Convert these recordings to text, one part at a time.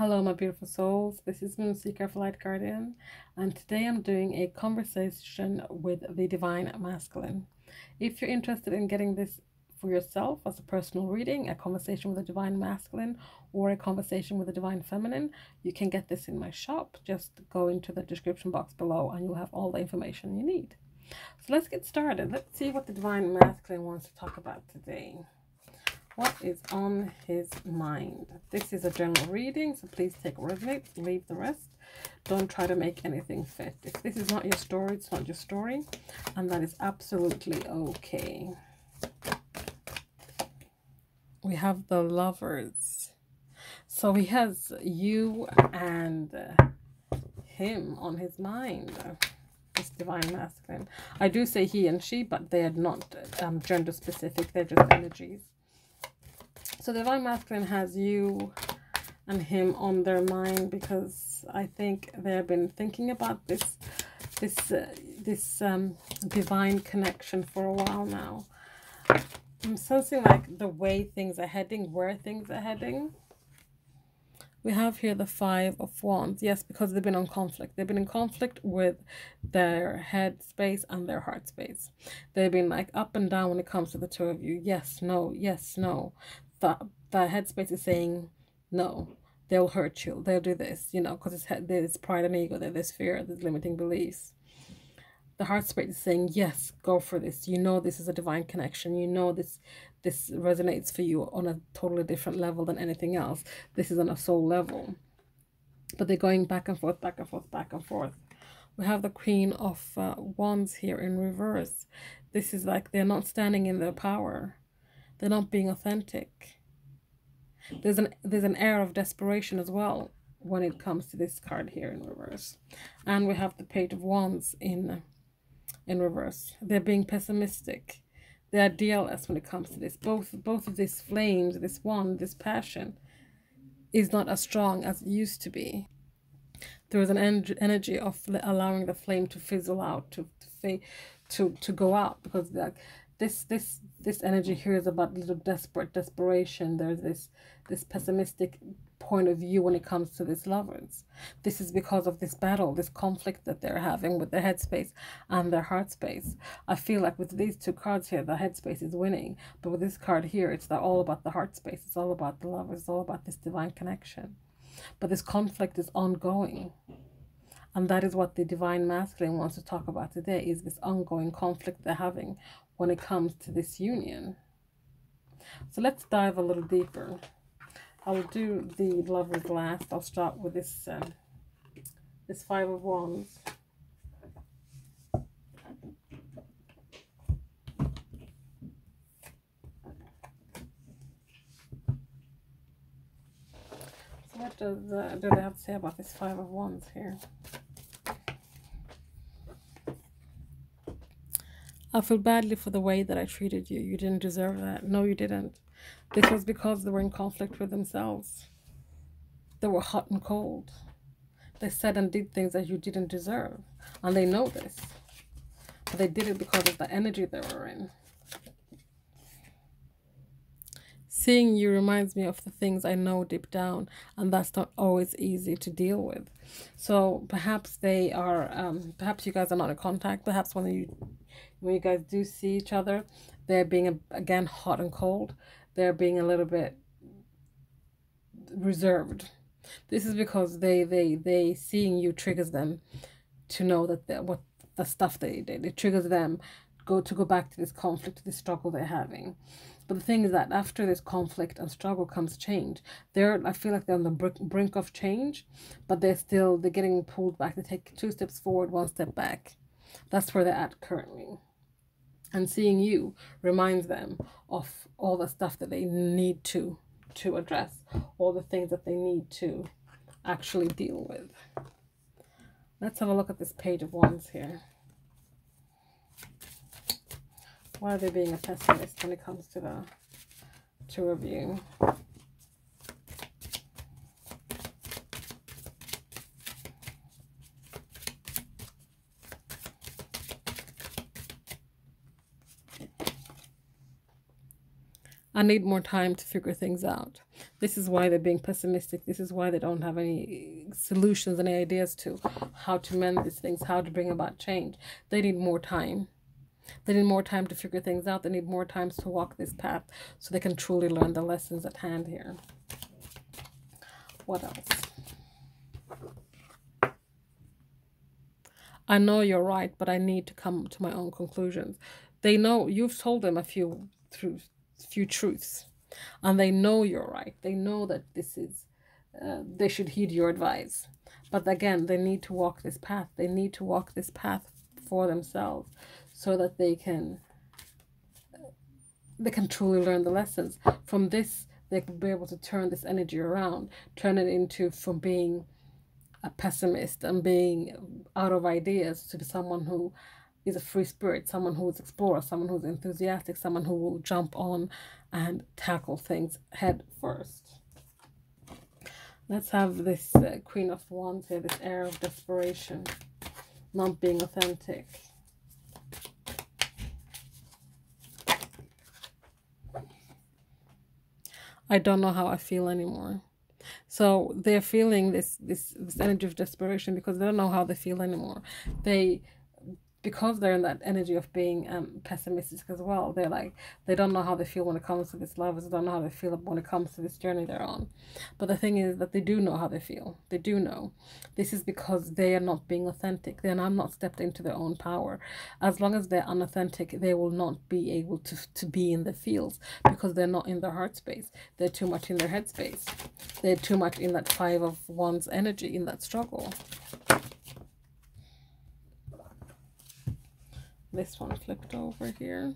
Hello, my beautiful souls. This is Moonseeker of Light Guardian, and today I'm doing a conversation with the Divine Masculine. If you're interested in getting this for yourself as a personal reading, a conversation with the Divine Masculine, or a conversation with the Divine Feminine, you can get this in my shop. Just go into the description box below and you'll have all the information you need. So let's get started. Let's see what the Divine Masculine wants to talk about today. What is on his mind? This is a general reading, so please take what resonates, leave the rest. Don't try to make anything fit. If this is not your story, it's not your story, and that is absolutely okay. We have the lovers. So he has you and him on his mind. This divine masculine. I do say he and she, but they are not um, gender specific. They're just energies. So divine masculine has you and him on their mind because I think they've been thinking about this this uh, this um, divine connection for a while now. I'm sensing like the way things are heading, where things are heading. We have here the Five of Wands. Yes, because they've been on conflict. They've been in conflict with their head space and their heart space. They've been like up and down when it comes to the two of you. Yes, no, yes, no the, the headspace is saying no they'll hurt you. They'll do this you know because it's there's pride and ego there's fear there's limiting beliefs. The heart space is saying yes go for this. You know this is a divine connection. You know this this resonates for you on a totally different level than anything else. This is on a soul level. But they're going back and forth back and forth back and forth. We have the queen of uh, wands here in reverse. This is like they're not standing in their power they're not being authentic. There's an there's an air of desperation as well when it comes to this card here in reverse. And we have the Page of Wands in in reverse. They're being pessimistic. They're idealist when it comes to this. Both both of these flames, this one, this passion, is not as strong as it used to be. There is an en energy of allowing the flame to fizzle out, to to to, to go out because like this this this energy here is about little desperate desperation. There's this this pessimistic point of view when it comes to this lovers. This is because of this battle this conflict that they're having with their headspace and their heart space. I feel like with these two cards here the headspace is winning but with this card here it's all about the heart space. It's all about the lovers it's all about this divine connection. But this conflict is ongoing and that is what the divine masculine wants to talk about today is this ongoing conflict they're having when it comes to this union. So let's dive a little deeper. I'll do the lovers last. I'll start with this uh, this five of wands. So what does uh, do they have to say about this five of wands here? I feel badly for the way that I treated you. You didn't deserve that. No, you didn't. This was because they were in conflict with themselves. They were hot and cold. They said and did things that you didn't deserve. And they know this. But they did it because of the energy they were in. Seeing you reminds me of the things I know deep down, and that's not always easy to deal with. So perhaps they are, um, perhaps you guys are not in contact. Perhaps when you when you guys do see each other, they're being, again, hot and cold. They're being a little bit reserved. This is because they, they, they seeing you triggers them to know that what the stuff they did. It triggers them go to go back to this conflict, this struggle they're having. But the thing is that after this conflict and struggle comes change. They're, I feel like they're on the brink, brink of change, but they're still, they're getting pulled back. They take two steps forward, one step back. That's where they're at currently and seeing you reminds them of all the stuff that they need to to address all the things that they need to actually deal with. Let's have a look at this page of wands here. Why are they being a pessimist when it comes to the two of I need more time to figure things out. This is why they're being pessimistic. This is why they don't have any solutions, any ideas to how to mend these things, how to bring about change. They need more time. They need more time to figure things out. They need more time to walk this path so they can truly learn the lessons at hand here. What else? I know you're right, but I need to come to my own conclusions. They know you've told them a few truths, few truths, and they know you're right. They know that this is, uh, they should heed your advice. But again, they need to walk this path. They need to walk this path for themselves so that they can they can truly learn the lessons from this they could be able to turn this energy around turn it into from being a pessimist and being out of ideas to be someone who is a free spirit, someone who's explorer, someone who's enthusiastic, someone who will jump on and tackle things head first. Let's have this uh, Queen of Wands here, this air of desperation, not being authentic. I don't know how I feel anymore. So they're feeling this this this energy of desperation because they don't know how they feel anymore. They because they're in that energy of being um, pessimistic as well, they're like, they don't know how they feel when it comes to this love, they don't know how they feel when it comes to this journey they're on. But the thing is that they do know how they feel. They do know. This is because they are not being authentic. They are not stepped into their own power. As long as they're unauthentic, they will not be able to, to be in the fields because they're not in their heart space. They're too much in their head space. They're too much in that five of wands energy, in that struggle. This one flipped over here.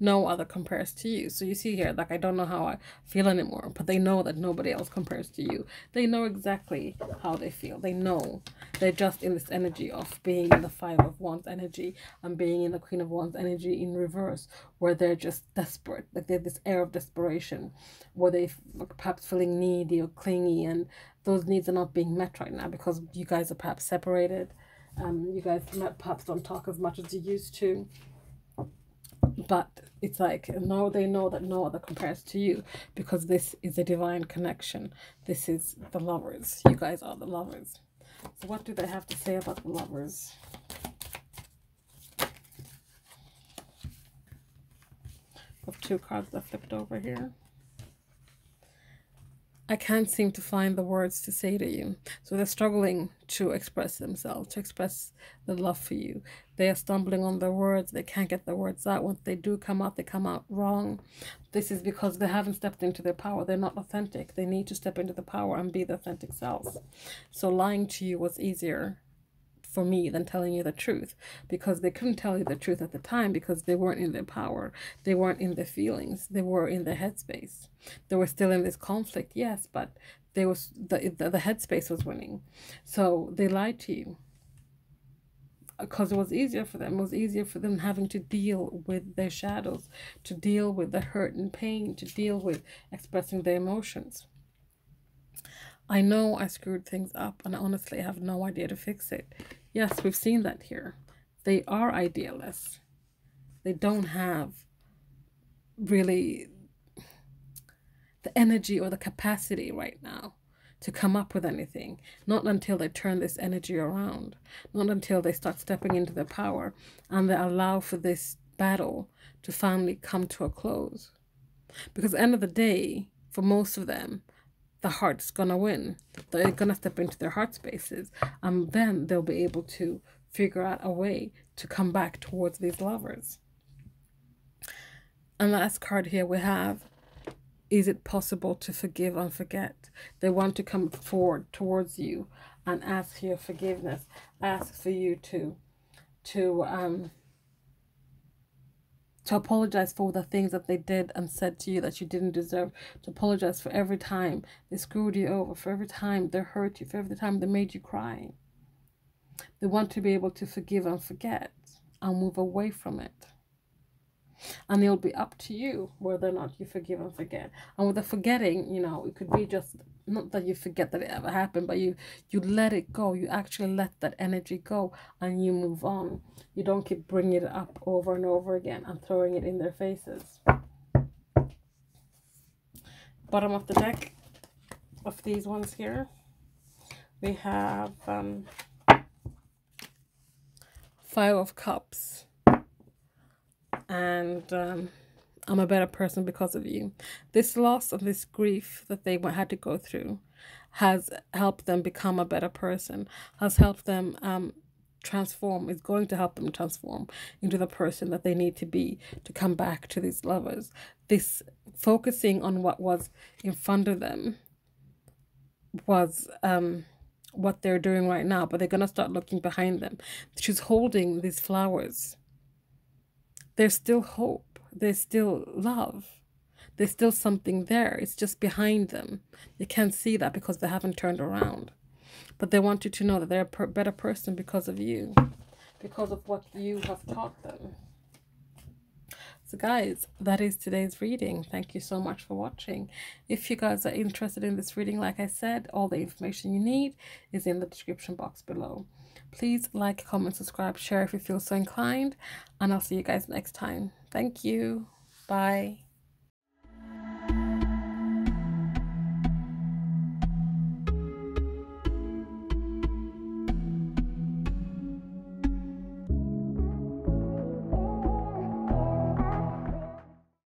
No other compares to you. So you see here like i don't know how i feel anymore but they know that nobody else compares to you. They know exactly how they feel. They know. They're just in this energy of being in the five of wands energy and being in the queen of wands energy in reverse where they're just desperate. Like they have this air of desperation where they perhaps feeling needy or clingy and those needs are not being met right now because you guys are perhaps separated um, you guys perhaps don't talk as much as you used to. But it's like, no, they know that no other compares to you because this is a divine connection. This is the lovers. You guys are the lovers. So what do they have to say about the lovers? Of two cards that flipped over here. I can't seem to find the words to say to you. So they're struggling to express themselves, to express the love for you. They are stumbling on their words. They can't get the words out. Once they do come out, they come out wrong. This is because they haven't stepped into their power. They're not authentic. They need to step into the power and be the authentic selves. So lying to you was easier for me than telling you the truth because they couldn't tell you the truth at the time because they weren't in their power. They weren't in their feelings. They were in their headspace. They were still in this conflict, yes, but they was the, the, the headspace was winning. So they lied to you uh, because it was easier for them. It was easier for them having to deal with their shadows, to deal with the hurt and pain, to deal with expressing their emotions. I know I screwed things up and honestly, I have no idea to fix it. Yes, we've seen that here. They are idealists. They don't have really the energy or the capacity right now to come up with anything. Not until they turn this energy around. Not until they start stepping into their power and they allow for this battle to finally come to a close. Because at the end of the day, for most of them, the heart's gonna win. They're gonna step into their heart spaces, and then they'll be able to figure out a way to come back towards these lovers. And last card here we have is it possible to forgive and forget? They want to come forward towards you and ask for your forgiveness, ask for you to to um to apologize for the things that they did and said to you that you didn't deserve, to apologize for every time they screwed you over, for every time they hurt you, for every time they made you cry. They want to be able to forgive and forget and move away from it. And it'll be up to you whether or not you forgive and forget. And with the forgetting, you know, it could be just not that you forget that it ever happened, but you you let it go. You actually let that energy go and you move on. You don't keep bringing it up over and over again and throwing it in their faces. bottom of the deck of these ones here, we have um, Five of Cups. And um, I'm a better person because of you. This loss and this grief that they had to go through has helped them become a better person, has helped them um, transform, is going to help them transform into the person that they need to be to come back to these lovers. This focusing on what was in front of them was um what they're doing right now, but they're gonna start looking behind them. She's holding these flowers. There's still hope. There's still love. There's still something there. It's just behind them. They can't see that because they haven't turned around. But they want you to know that they're a per better person because of you, because of what you have taught them. So guys, that is today's reading. Thank you so much for watching. If you guys are interested in this reading, like I said, all the information you need is in the description box below. Please like, comment, subscribe, share if you feel so inclined, and I'll see you guys next time. Thank you. Bye.